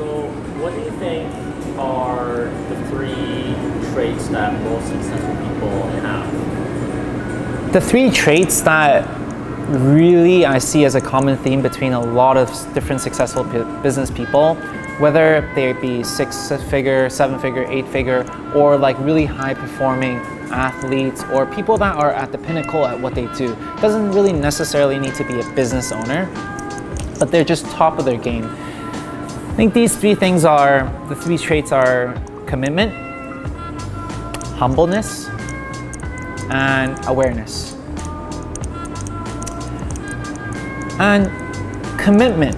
So, what do you think are the three traits that most successful people have? The three traits that really I see as a common theme between a lot of different successful business people, whether they be six figure, seven figure, eight figure, or like really high performing athletes or people that are at the pinnacle at what they do. Doesn't really necessarily need to be a business owner, but they're just top of their game. I think these three things are, the three traits are commitment, humbleness, and awareness. And commitment.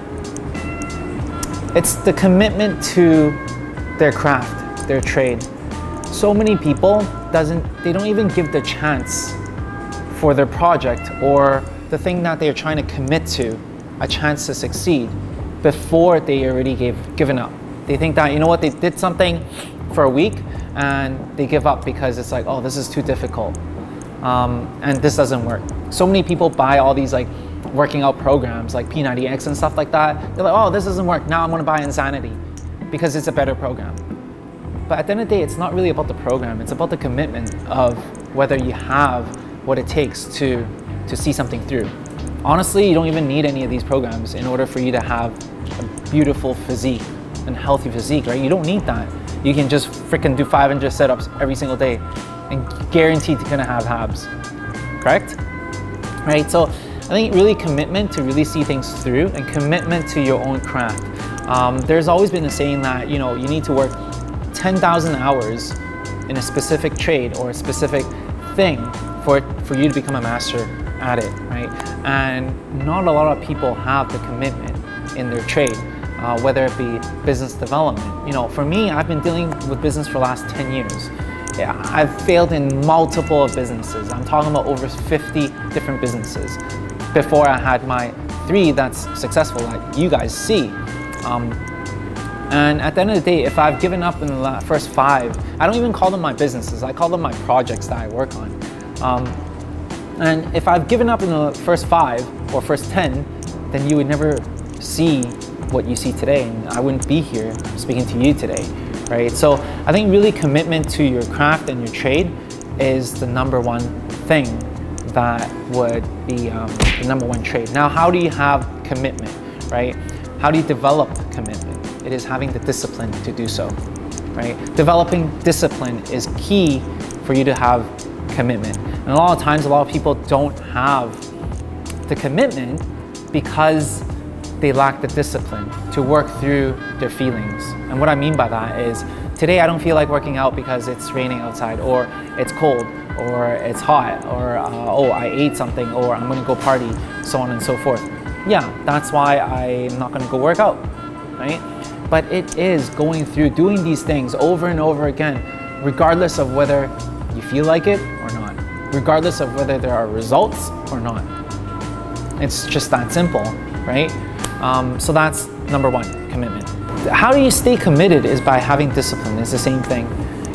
It's the commitment to their craft, their trade. So many people doesn't they don't even give the chance for their project or the thing that they're trying to commit to a chance to succeed before they already gave given up. They think that you know what they did something for a week and they give up because it's like oh this is too difficult um, and this doesn't work. So many people buy all these like working out programs like P90X and stuff like that. They're like oh this doesn't work now I'm gonna buy Insanity because it's a better program. But at the end of the day, it's not really about the program. It's about the commitment of whether you have what it takes to, to see something through. Honestly, you don't even need any of these programs in order for you to have a beautiful physique and healthy physique, right? You don't need that. You can just freaking do 500 setups every single day and guaranteed you're gonna have abs, correct? Right, so I think really commitment to really see things through and commitment to your own craft. Um, there's always been a saying that, you know, you need to work 10,000 hours in a specific trade or a specific thing for, for you to become a master at it, right? And not a lot of people have the commitment in their trade, uh, whether it be business development. You know, for me, I've been dealing with business for the last 10 years. Yeah, I've failed in multiple businesses. I'm talking about over 50 different businesses before I had my three that's successful like you guys see. Um, and at the end of the day, if I've given up in the first five, I don't even call them my businesses, I call them my projects that I work on. Um, and if I've given up in the first five or first 10, then you would never see what you see today and I wouldn't be here speaking to you today, right? So I think really commitment to your craft and your trade is the number one thing that would be um, the number one trade. Now, how do you have commitment, right? How do you develop commitment? it is having the discipline to do so, right? Developing discipline is key for you to have commitment. And a lot of times, a lot of people don't have the commitment because they lack the discipline to work through their feelings. And what I mean by that is, today I don't feel like working out because it's raining outside, or it's cold, or it's hot, or uh, oh, I ate something, or I'm gonna go party, so on and so forth. Yeah, that's why I'm not gonna go work out, right? but it is going through doing these things over and over again, regardless of whether you feel like it regardless of whether there are results or not. It's just that simple, right? Um, so that's number one, commitment. How do you stay committed is by having discipline. It's the same thing,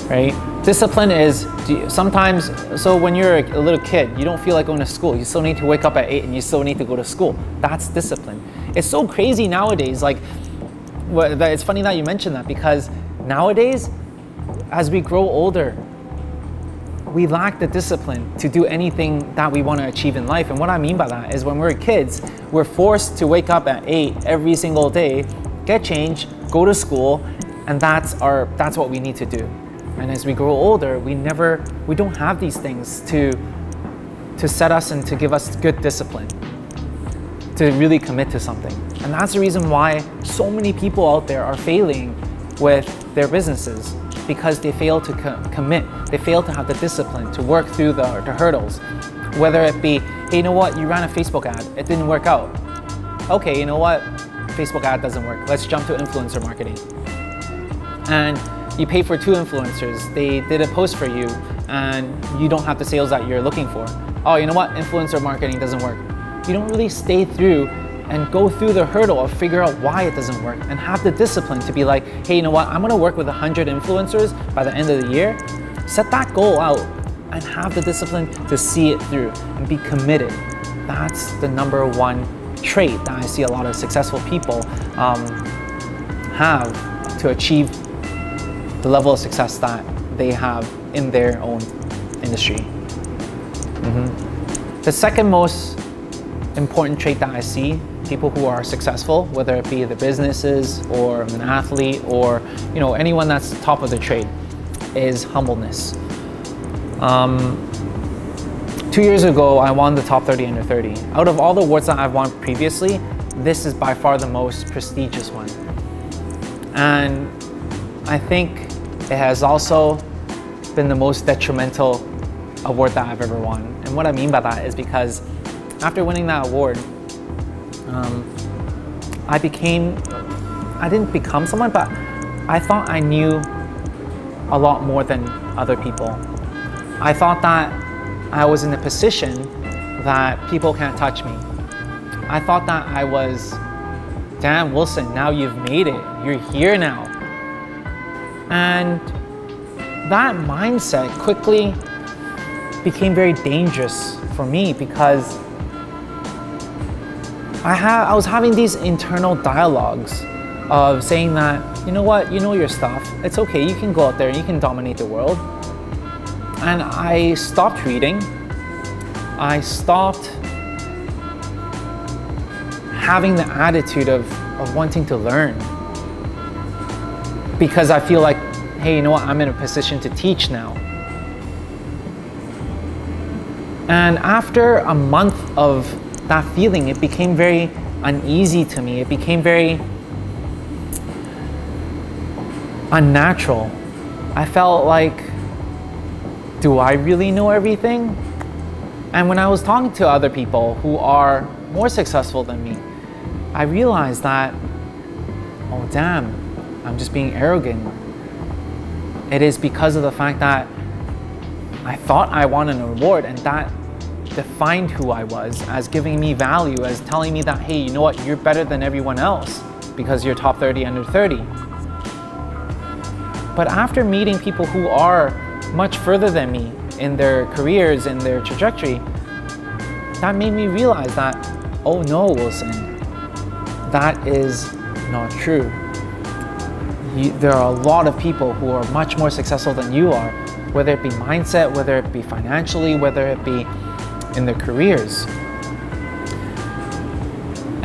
right? Discipline is sometimes, so when you're a little kid, you don't feel like going to school. You still need to wake up at eight and you still need to go to school. That's discipline. It's so crazy nowadays. Like it's funny that you mentioned that because nowadays, as we grow older, we lack the discipline to do anything that we want to achieve in life. And what I mean by that is when we're kids, we're forced to wake up at 8 every single day, get changed, go to school, and that's our that's what we need to do. And as we grow older, we never we don't have these things to to set us and to give us good discipline to really commit to something. And that's the reason why so many people out there are failing with their businesses because they fail to co commit. They fail to have the discipline to work through the, the hurdles. Whether it be, hey, you know what, you ran a Facebook ad, it didn't work out. Okay, you know what, Facebook ad doesn't work. Let's jump to influencer marketing. And you pay for two influencers. They did a post for you and you don't have the sales that you're looking for. Oh, you know what, influencer marketing doesn't work you don't really stay through and go through the hurdle of figure out why it doesn't work and have the discipline to be like, hey, you know what, I'm gonna work with 100 influencers by the end of the year. Set that goal out and have the discipline to see it through and be committed. That's the number one trait that I see a lot of successful people um, have to achieve the level of success that they have in their own industry. Mm-hmm. The second most important trait that I see people who are successful, whether it be the businesses or an athlete or you know anyone that's top of the trade, is humbleness. Um, two years ago, I won the top 30 under 30. Out of all the awards that I've won previously, this is by far the most prestigious one. And I think it has also been the most detrimental award that I've ever won. And what I mean by that is because after winning that award, um, I became, I didn't become someone, but I thought I knew a lot more than other people. I thought that I was in a position that people can't touch me. I thought that I was, damn Wilson, now you've made it. You're here now. And that mindset quickly became very dangerous for me because I, ha- I was having these internal dialogues of saying that, you know what, you know your stuff. It's okay, you can go out there and you can dominate the world. And I stopped reading. I stopped having the attitude of, of wanting to learn. Because I feel like, hey, you know what, I'm in a position to teach now. And after a month of that feeling, it became very uneasy to me. It became very unnatural. I felt like, do I really know everything? And when I was talking to other people who are more successful than me, I realized that, oh damn, I'm just being arrogant. It is because of the fact that I thought I won an award and that defined who I was as giving me value, as telling me that, hey, you know what, you're better than everyone else because you're top 30 under 30. But after meeting people who are much further than me in their careers, in their trajectory, that made me realize that, oh no, Wilson, that is not true. You, there are a lot of people who are much more successful than you are, whether it be mindset, whether it be financially, whether it be in their careers.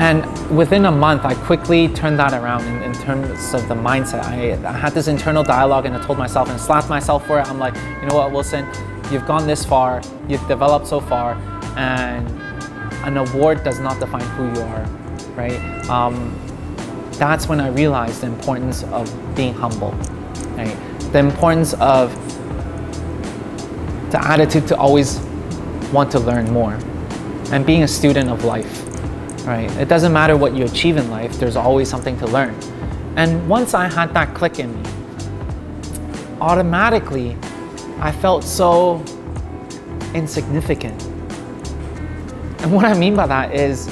And within a month, I quickly turned that around in, in terms of the mindset. I, I, had this internal dialogue and I told myself and slapped myself for it. I'm like, you know what, Wilson, you've gone this far, you've developed so far, and an award does not define who you are, right? Um, that's when I realized the importance of being humble, right? The importance of the attitude to always want to learn more and being a student of life, right? It doesn't matter what you achieve in life, there's always something to learn. And once I had that click in me, automatically I felt so insignificant. And what I mean by that is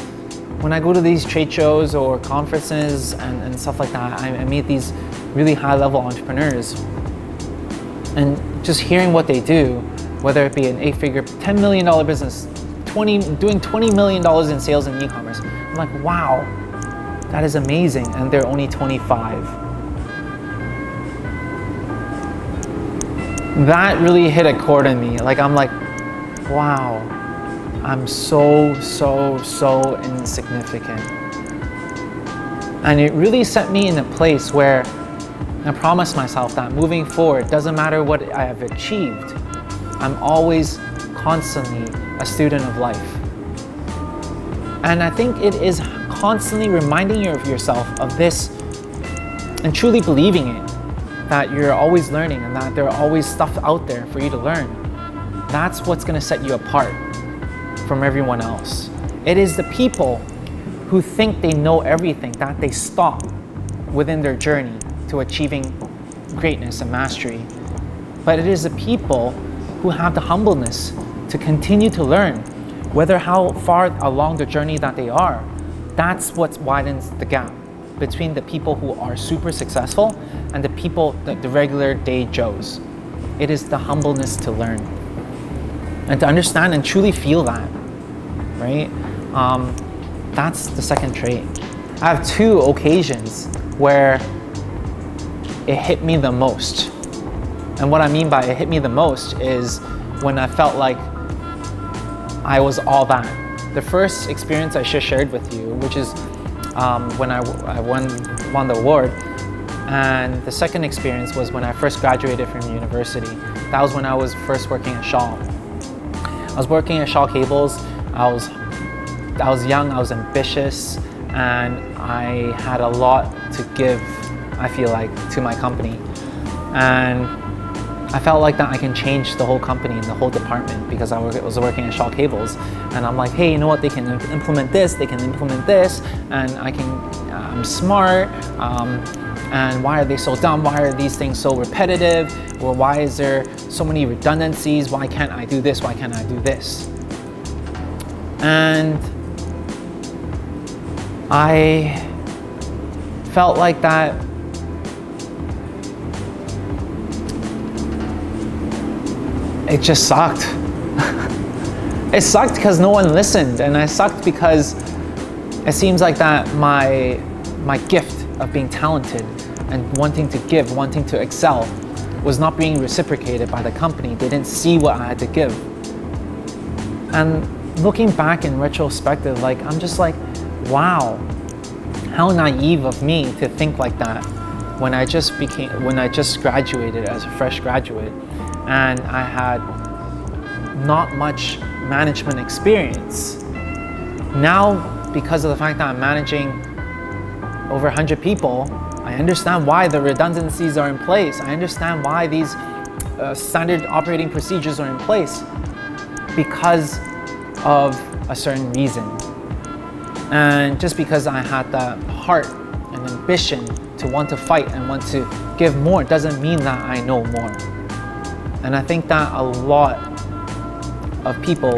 when I go to these trade shows or conferences and, and stuff like that, I, I meet these really high level entrepreneurs. And just hearing what they do, whether it be an eight figure, $10 million business, 20, doing $20 million in sales in e-commerce. I'm like, wow, that is amazing. And they're only 25. That really hit a chord in me. Like, I'm like, wow, I'm so, so, so insignificant. And it really set me in a place where I promised myself that moving forward, doesn't matter what I have achieved, I'm always constantly a student of life. And I think it is constantly reminding you of yourself of this and truly believing it that you're always learning and that there are always stuff out there for you to learn. That's what's going to set you apart from everyone else. It is the people who think they know everything that they stop within their journey to achieving greatness and mastery. But it is the people who have the humbleness to continue to learn, whether how far along the journey that they are. That's what widens the gap between the people who are super successful and the people, the, the regular day Joes. It is the humbleness to learn and to understand and truly feel that, right? Um, that's the second trait. I have two occasions where it hit me the most. And what I mean by it hit me the most is when I felt like I was all that. The first experience I just shared with you, which is um, when I, I won, won the award, and the second experience was when I first graduated from university. That was when I was first working at Shaw. I was working at Shaw Cables. I was, I was young, I was ambitious, and I had a lot to give, I feel like, to my company. And I felt like that I can change the whole company and the whole department because I was working at Shaw Cables. And I'm like, hey, you know what? They can implement this, they can implement this, and I can, I'm smart. Um, and why are they so dumb? Why are these things so repetitive? Or why is there so many redundancies? Why can't I do this? Why can't I do this? And I felt like that it just sucked. it sucked because no one listened and I sucked because it seems like that my my gift of being talented and wanting to give, wanting to excel was not being reciprocated by the company. They didn't see what I had to give. And looking back in retrospective, like I'm just like, wow, how naive of me to think like that when I just became when I just graduated as a fresh graduate and I had not much management experience. Now, because of the fact that I'm managing over 100 people, I understand why the redundancies are in place. I understand why these uh, standard operating procedures are in place because of a certain reason. And just because I had that heart and ambition to want to fight and want to give more doesn't mean that I know more. And I think that a lot of people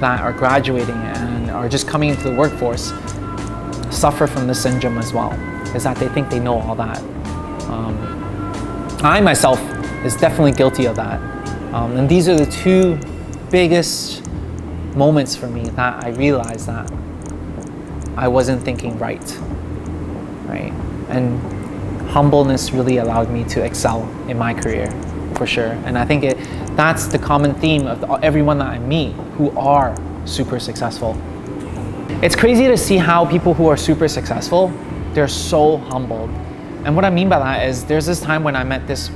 that are graduating and are just coming into the workforce suffer from this syndrome as well, is that they think they know all that. Um, I myself is definitely guilty of that. Um, and these are the two biggest moments for me that I realized that I wasn't thinking right, right? And humbleness really allowed me to excel in my career for sure. And I think it that's the common theme of everyone that I meet who are super successful. It's crazy to see how people who are super successful, they're so humbled. And what I mean by that is there's this time when I met this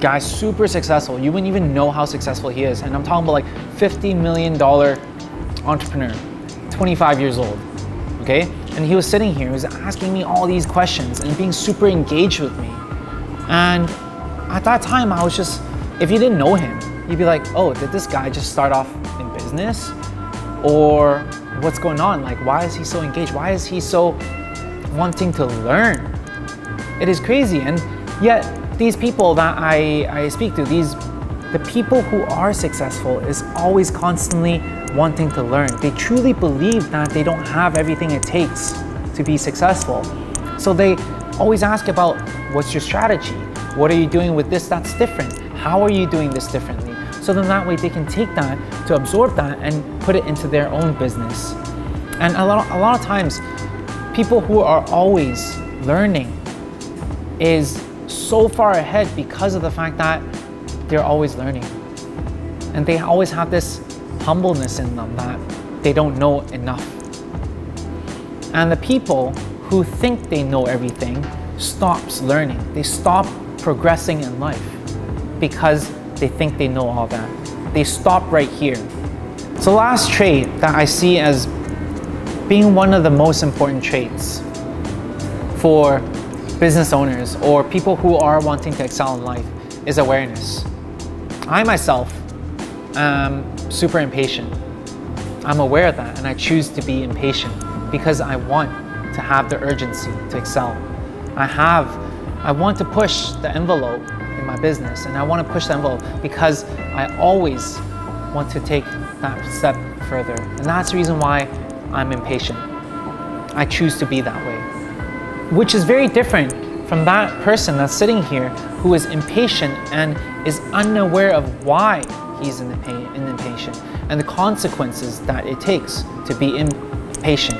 guy super successful. You wouldn't even know how successful he is. And I'm talking about like $50 million entrepreneur, 25 years old. Okay? And he was sitting here, he was asking me all these questions and being super engaged with me. And at that time, I was just, if you didn't know him, you'd be like, oh, did this guy just start off in business? Or what's going on? Like, why is he so engaged? Why is he so wanting to learn? It is crazy. And yet, these people that I, I speak to, these the people who are successful is always constantly wanting to learn. They truly believe that they don't have everything it takes to be successful. So they always ask about what's your strategy? What are you doing with this that's different? How are you doing this differently? So then that way they can take that to absorb that and put it into their own business. And a lot, a lot of times, people who are always learning is so far ahead because of the fact that they're always learning. And they always have this humbleness in them that they don't know enough. And the people who think they know everything stops learning. They stop progressing in life because they think they know all that. They stop right here. So last trait that I see as being one of the most important traits for business owners or people who are wanting to excel in life is awareness. I myself am super impatient. I'm aware of that and I choose to be impatient because I want to have the urgency to excel. I have I want to push the envelope in my business and I want to push the envelope because I always want to take that step further. And that's the reason why I'm impatient. I choose to be that way. Which is very different from that person that's sitting here who is impatient and is unaware of why he's in the pain, in impatient and the consequences that it takes to be impatient.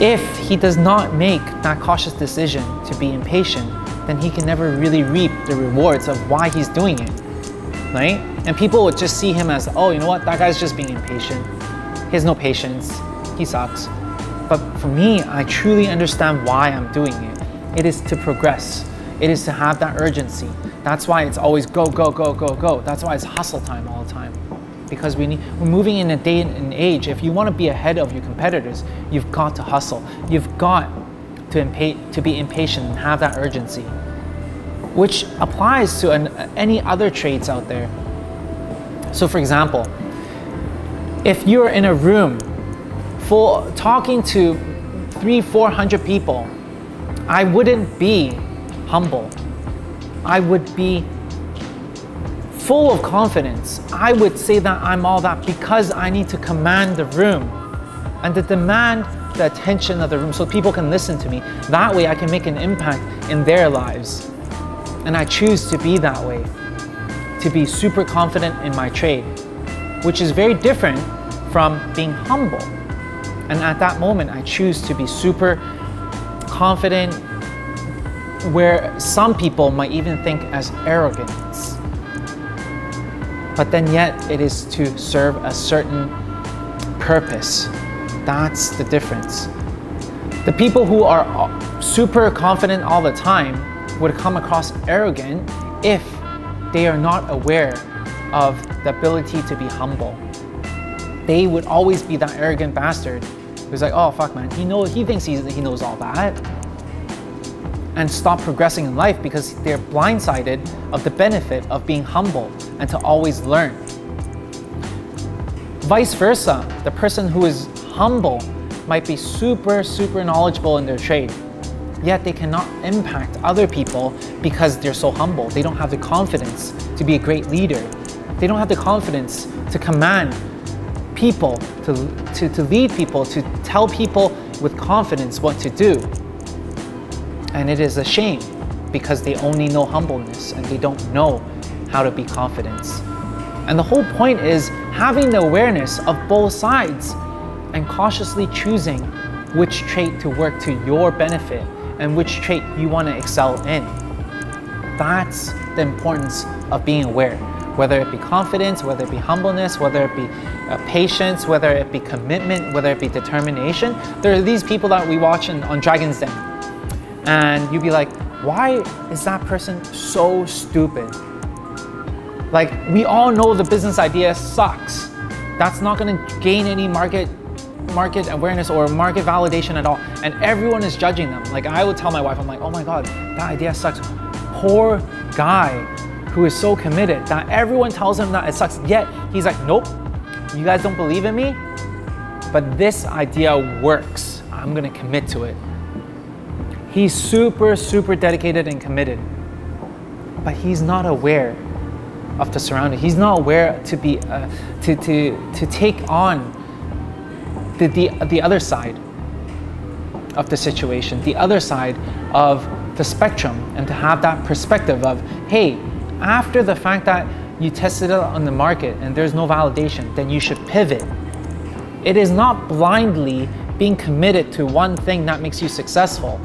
if he does not make that cautious decision to be impatient, then he can never really reap the rewards of why he's doing it, right? And people would just see him as, oh, you know what, that guy's just being impatient. He has no patience. He sucks. But for me, I truly understand why I'm doing it. It is to progress. It is to have that urgency. That's why it's always go, go, go, go, go. That's why it's hustle time all the time. Because we need, we're moving in a day and age. If you want to be ahead of your competitors, you've got to hustle. You've got to, impa- to be impatient and have that urgency, which applies to an, any other traits out there. So, for example, if you're in a room full talking to three, four hundred people, I wouldn't be humble. I would be full of confidence. I would say that I'm all that because I need to command the room and to demand the attention of the room so people can listen to me. That way I can make an impact in their lives. And I choose to be that way, to be super confident in my trade, which is very different from being humble. And at that moment, I choose to be super confident, where some people might even think as arrogance. But then, yet, it is to serve a certain purpose. That's the difference. The people who are super confident all the time would come across arrogant if they are not aware of the ability to be humble. They would always be that arrogant bastard who's like, oh fuck man, he knows he thinks he's, he knows all that. And stop progressing in life because they're blindsided of the benefit of being humble and to always learn. Vice versa, the person who is humble might be super, super knowledgeable in their trade, yet they cannot impact other people because they're so humble. They don't have the confidence to be a great leader. They don't have the confidence to command people, to, to, to lead people, to tell people with confidence what to do. And it is a shame because they only know humbleness and they don't know how to be confident. And the whole point is having the awareness of both sides and cautiously choosing which trait to work to your benefit and which trait you want to excel in. That's the importance of being aware whether it be confidence, whether it be humbleness, whether it be uh, patience, whether it be commitment, whether it be determination. There are these people that we watch in, on Dragon's Den, and you'd be like, why is that person so stupid? Like, we all know the business idea sucks. That's not gonna gain any market market awareness or market validation at all. And everyone is judging them. Like I would tell my wife, I'm like, oh my God, that idea sucks. Poor guy who is so committed that everyone tells him that it sucks, yet he's like, nope, you guys don't believe in me, but this idea works. I'm gonna commit to it. He's super, super dedicated and committed, but he's not aware of the surrounding. He's not aware to be, uh, to, to, to take on the, the, the other side of the situation, the other side of the spectrum, and to have that perspective of, hey, after the fact that you tested it on the market and there's no validation, then you should pivot. It is not blindly being committed to one thing that makes you successful.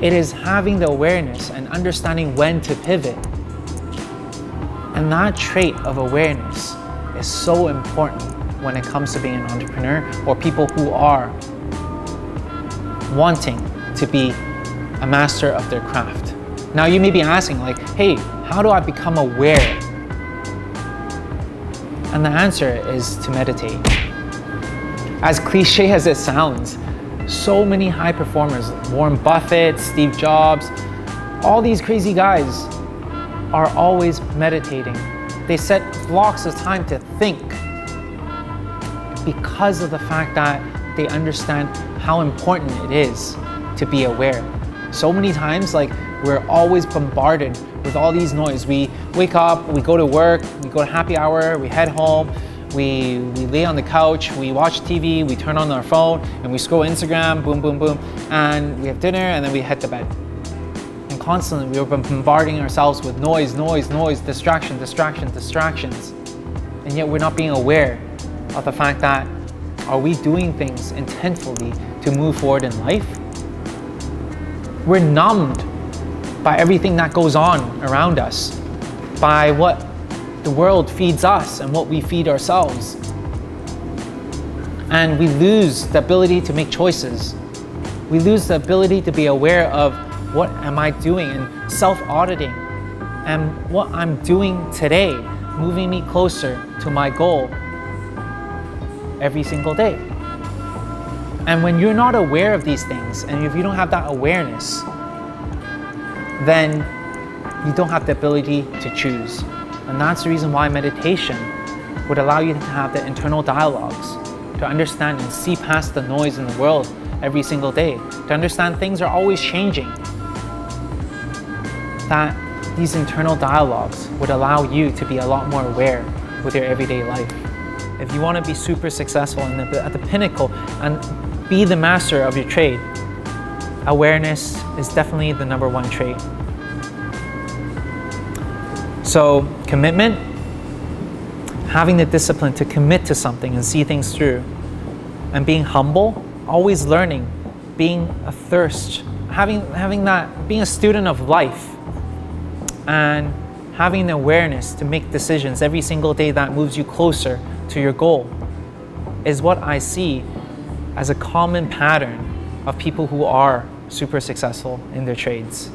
It is having the awareness and understanding when to pivot. And that trait of awareness is so important when it comes to being an entrepreneur or people who are wanting to be a master of their craft. Now you may be asking like, hey, how do I become aware? And the answer is to meditate. As cliche as it sounds, so many high performers, Warren Buffett, Steve Jobs, all these crazy guys are always meditating. They set blocks of time to think because of the fact that they understand how important it is to be aware. So many times, like we're always bombarded with all these noise. We wake up, we go to work, we go to happy hour, we head home, we, we lay on the couch, we watch TV, we turn on our phone, and we scroll Instagram, boom, boom, boom, and we have dinner, and then we head to bed. And constantly we are bombarding ourselves with noise, noise, noise, distraction, distraction, distractions. And yet we're not being aware of the fact that are we doing things intentfully to move forward in life, we're numbed by everything that goes on around us, by what the world feeds us and what we feed ourselves. And we lose the ability to make choices. We lose the ability to be aware of what am I doing and self-auditing and what I'm doing today, moving me closer to my goal every single day. And when you're not aware of these things, and if you don't have that awareness, then you don't have the ability to choose. And that's the reason why meditation would allow you to have the internal dialogues, to understand and see past the noise in the world every single day, to understand things are always changing. That these internal dialogues would allow you to be a lot more aware with your everyday life. If you want to be super successful and at the pinnacle and be the master of your trade, awareness is definitely the number one trait. So, commitment, having the discipline to commit to something and see things through, and being humble, always learning, being a thirst, having, having that, being a student of life, and having the awareness to make decisions every single day that moves you closer to your goal is what I see as a common pattern of people who are super successful in their trades.